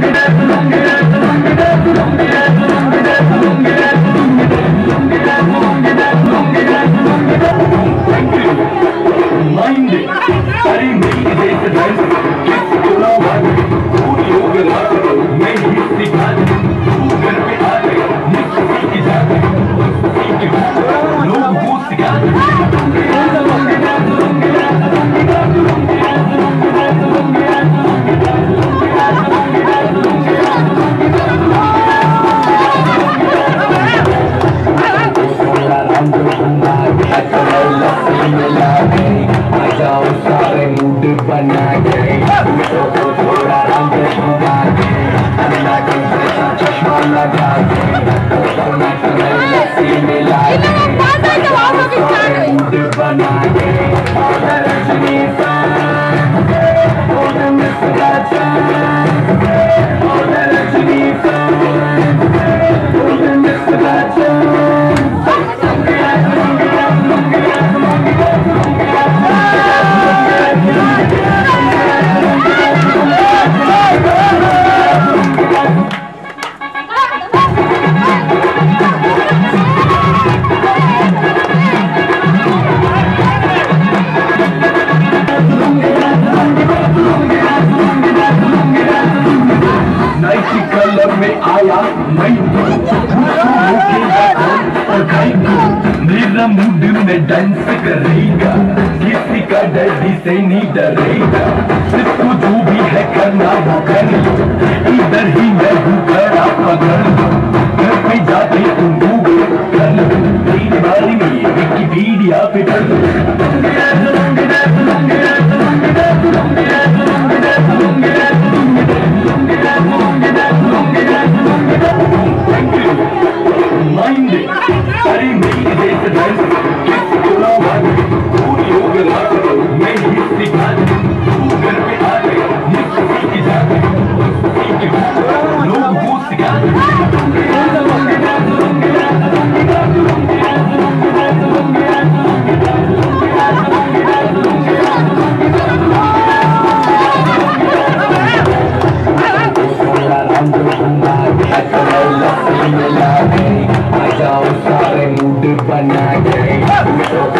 güle güle güle Lakshmi मिला गई मजा उस सारे मूड बना गई मैं में डांस करेगा किसी का डैडी से नहीं डरेगा सिर्फ़ जो भी है करना वो कर इधर ही मैं हूँ करा पकड़ Thank you. I don't I'm sorry, I'm I'm sorry, I'm sorry, I'm